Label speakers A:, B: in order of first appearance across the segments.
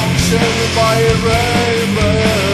A: Adoption by a rainbow.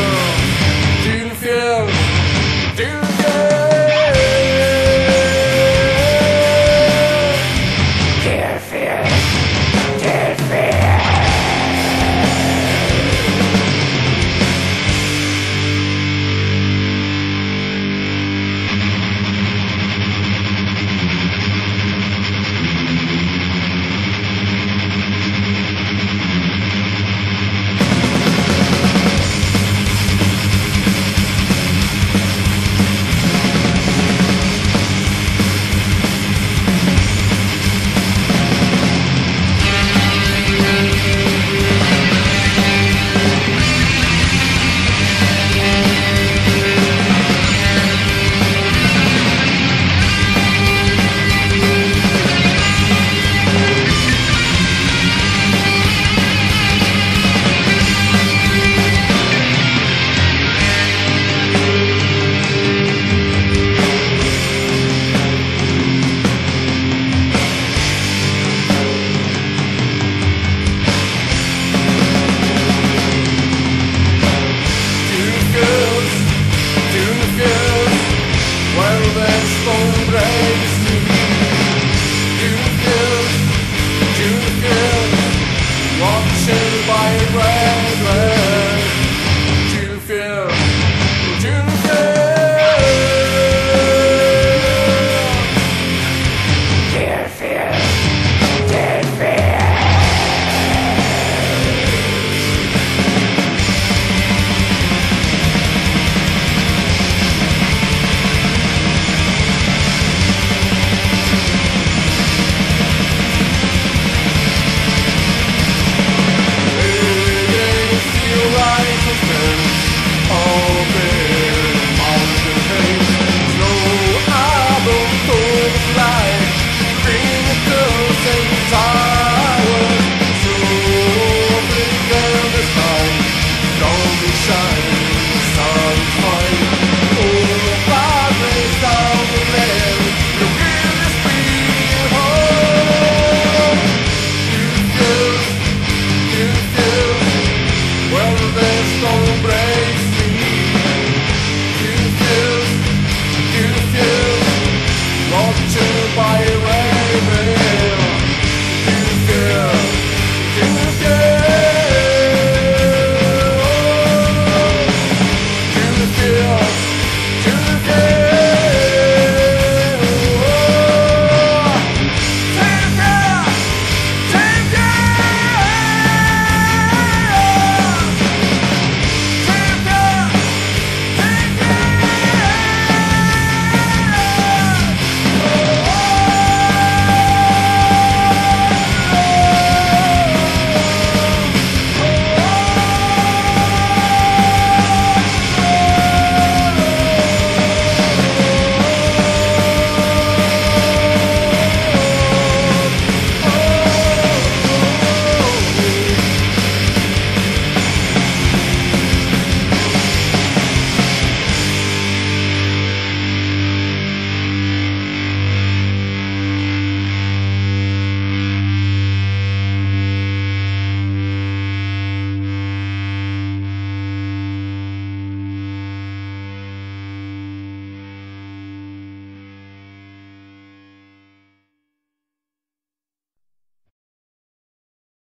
A: guitar